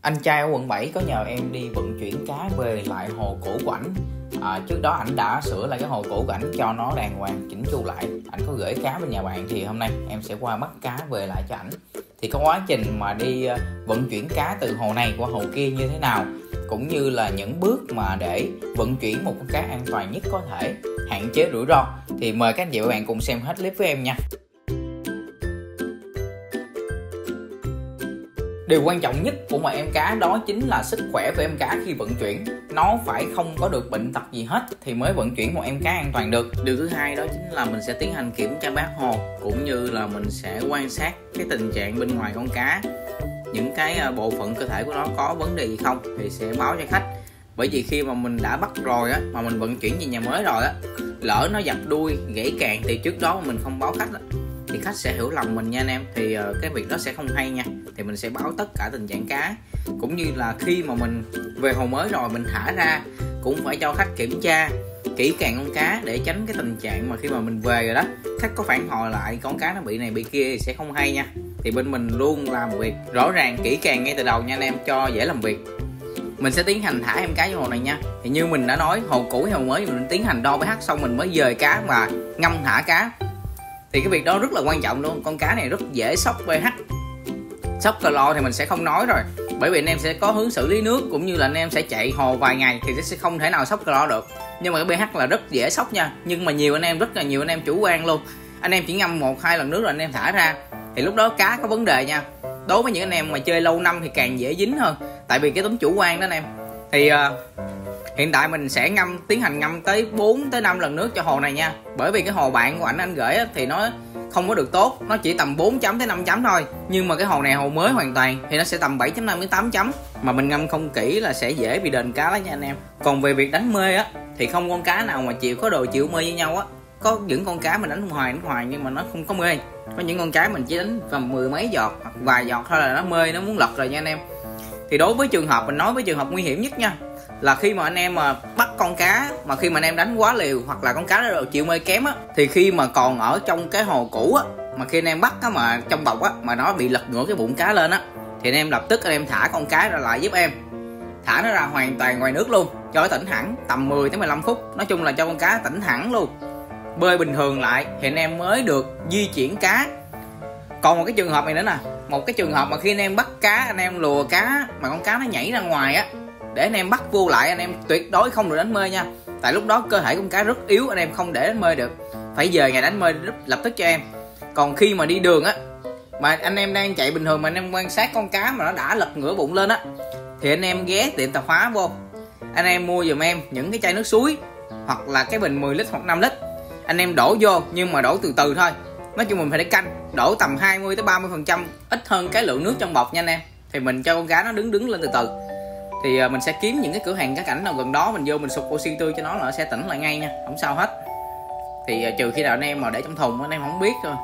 anh trai ở quận 7 có nhờ em đi vận chuyển cá về lại hồ cũ của ảnh à, trước đó ảnh đã sửa lại cái hồ cũ của ảnh cho nó đàng hoàng chỉnh chu lại. Ảnh có gửi cá bên nhà bạn thì hôm nay em sẽ qua bắt cá về lại cho ảnh. Thì có quá trình mà đi ờ, vận chuyển cá từ hồ này qua hồ kia như thế nào cũng như là những bước mà để vận chuyển một con cá an toàn nhất có thể hạn chế rủi ro thì mời các anh chị và bạn cùng xem hết clip với em nha. Điều quan trọng nhất của mọi em cá đó chính là sức khỏe của em cá khi vận chuyển. Nó phải không có được bệnh tật gì hết thì mới vận chuyển một em cá an toàn được. Điều thứ hai đó chính là mình sẽ tiến hành kiểm tra bát hồ, cũng như là mình sẽ quan sát cái tình trạng bên ngoài con cá. Những cái à, bộ phận cơ thể của nó có vấn đề gì không thì sẽ báo cho khách. Bởi vì khi mà mình đã bắt rồi á, mà mình vận chuyển về nhà mới rồi á, lỡ nó dập đuôi, gãy càng thì trước đó mà mình không báo khách á thì khách sẽ hiểu lầm mình nha anh em. Thì uh, cái việc đó sẽ không hay nha. Thì mình sẽ báo tất cả tình trạng cá cũng như là khi mà mình về hồ mới rồi mình thả ra cũng phải cho khách kiểm tra kỹ càng con cá để tránh cái tình trạng mà khi mà mình về rồi đó khách có phản hồi lại con cá nó bị này bị kia thì sẽ không hay nha. Thì bên mình luôn làm việc rõ ràng kỹ càng ngay từ đầu nha anh em cho dễ làm việc. Mình sẽ tiến hành thả em cá vô hồ này nha. Thì như mình đã nói hồ cũ hay hồ mới mình tiến hành đo pH xong mình mới dời cá và ngâm thả cá thì cái việc đó rất là quan trọng luôn. Con cá này rất dễ sốc pH. Sốc clo thì mình sẽ không nói rồi. Bởi vì anh em sẽ có hướng xử lý nước cũng như là anh em sẽ chạy hồ vài ngày thì sẽ không thể nào sốc clo được. Nhưng mà cái pH là rất dễ sốc nha. Nhưng mà nhiều anh em rất là nhiều anh em chủ quan luôn. Anh em chỉ ngâm một hai lần nước rồi anh em thả ra. Thì lúc đó cá có vấn đề nha. Đối với những anh em mà chơi lâu năm thì càng dễ dính hơn. Tại vì cái tấm chủ quan đó anh em. Thì uh, hiện tại mình sẽ ngâm, tiến hành ngâm tới 4 tới 5 lần nước cho hồ này nha. Bởi vì cái hồ bạn của ảnh, anh gửi thì nó không có được tốt. Nó chỉ tầm 4 chấm tới 5 chấm thôi. Nhưng mà cái hồ này hồ mới hoàn toàn, thì nó sẽ tầm 7.5 đến 8 chấm. Mà mình ngâm không kỹ là sẽ dễ bị đền cá đó nha anh em. Còn về việc đánh mê á, thì không con cá nào mà chịu, có đồ chịu mê với nhau á. Có những con cá mình đánh hoài đánh hoài nhưng mà nó không có mê. Có những con cá mình chỉ đánh tầm mười mấy giọt hoặc vài giọt thôi là nó mê, nó muốn lật rồi nha anh em. Thì đối với trường hợp, mình nói với trường hợp nguy hiểm nhất nha là khi mà anh em mà bắt con cá, mà khi mà anh em đánh quá liều hoặc là con cá nó chịu mê kém á, thì khi mà còn ở trong cái hồ cũ á, mà khi anh em bắt á mà trong bọc á, mà nó bị lật ngửa cái bụng cá lên á, thì anh em lập tức anh em thả con cá ra lại giúp em. Thả nó ra hoàn toàn ngoài nước luôn, cho nó tỉnh hẳn tầm 10 tới 15 phút. Nói chung là cho con cá tỉnh hẳn luôn. Bơi bình thường lại thì anh em mới được di chuyển cá. Còn một cái trường hợp này nữa nè, một cái trường hợp mà khi anh em bắt cá, anh em lùa cá mà con cá nó nhảy ra ngoài á để anh em bắt vô lại, anh em tuyệt đối không được đánh mê nha. Tại lúc đó cơ thể con cá rất yếu, anh em không để đánh mê được. Phải về ngày đánh mê lập tức cho em. Còn khi mà đi đường á, mà anh em đang chạy bình thường mà anh em quan sát con cá mà nó đã lật ngửa bụng lên á, thì anh em ghé tiệm tạp hóa vô. Anh em mua giùm em những cái chai nước suối hoặc là cái bình 10 lít hoặc 5 lít. Anh em đổ vô, nhưng mà đổ từ từ thôi. Nói chung mình phải để canh, đổ tầm 20 tới 30 phần trăm, ít hơn cái lượng nước trong bọc nha anh em. Thì mình cho con cá nó đứng đứng lên từ từ thì à, mình sẽ kiếm những cái cửa hàng cá cảnh nào gần đó, mình vô mình sụp oxy tươi cho nó là nó sẽ tỉnh lại ngay nha, không sao hết. Thì à, trừ khi nào anh em mà để trong thùng, anh em không biết thôi.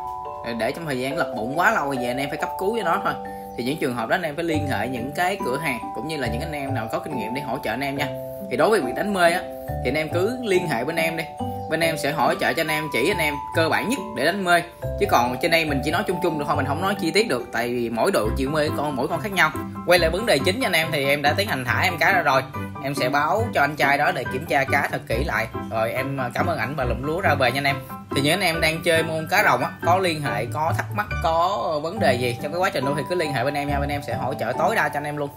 Để trong thời gian lật bụng quá lâu thì anh em phải cấp cứu cho nó thôi. Thì những trường hợp đó anh em phải liên hệ những cái cửa hàng cũng như là những anh em nào có kinh nghiệm để hỗ trợ anh em nha. Thì đối với việc đánh mê á, thì anh em cứ liên hệ bên em đi bên em sẽ hỗ trợ cho anh em, chỉ anh em cơ bản nhất để đánh mê. Chứ còn trên đây mình chỉ nói chung chung được thôi, mình không nói chi tiết được, tại vì mỗi độ chịu mê con, mỗi con khác nhau. Quay lại vấn đề chính cho anh em, thì em đã tiến hành thả em cá ra rồi. Em sẽ báo cho anh trai đó để kiểm tra cá thật kỹ lại. Rồi em à, cảm ơn ảnh và lụm lúa ra về nha anh em. Thì những anh em đang chơi môn cá rồng á, có liên hệ, có thắc mắc, có vấn đề gì trong cái quá trình nuôi thì cứ liên hệ bên em nha. Bên em sẽ hỗ trợ tối đa cho anh em luôn.